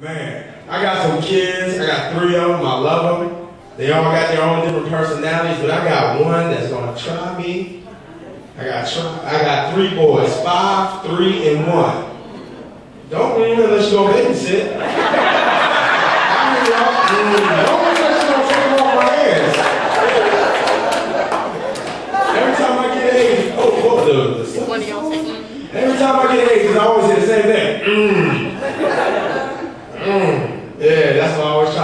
Man, I got some kids. I got three of them. I love them. They all got their own different personalities, but I got one that's gonna try me. I got try, I got three boys, five, three, and one. Don't leave unless you go babysit. I mean, y'all, don't unless you don't take off my hands. Every time I get age, oh, what the, the What y'all? Every time I get I always say the same thing. Mmm. Yeah, that's why I always